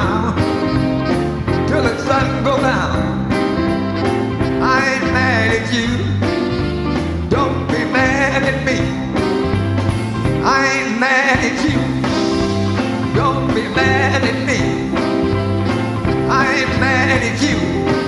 smile till the sun go down. I ain't mad at you. Don't be mad at me. I ain't mad at you. Don't be mad at me. I ain't mad at you.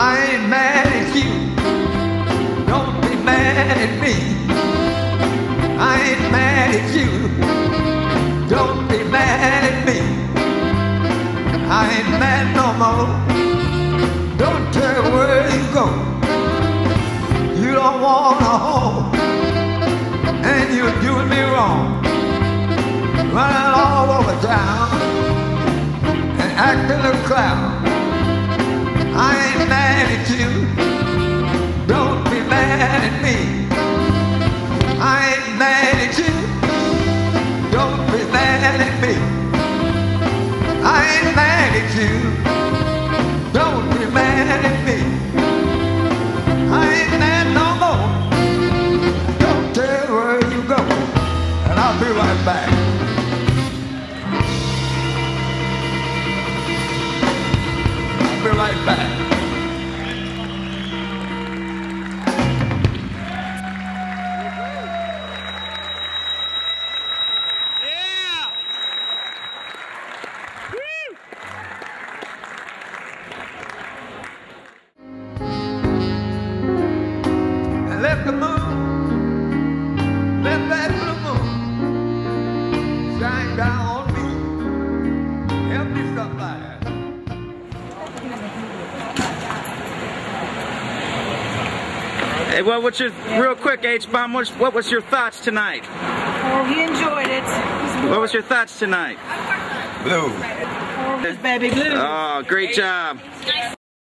I ain't mad at you. Don't be mad at me. I ain't mad at you. Don't be mad at me. I ain't mad no more. Don't tell where you go. You don't want a home. And you're doing me wrong. Running all over town and acting a clown. I ain't mad at you. Moon shine down on me. Help me somebody. Hey, well, what's your real quick, H bomb? What, what was your thoughts tonight? Oh, he enjoyed it. What was your thoughts tonight? Blue. Baby blue. Oh, great job.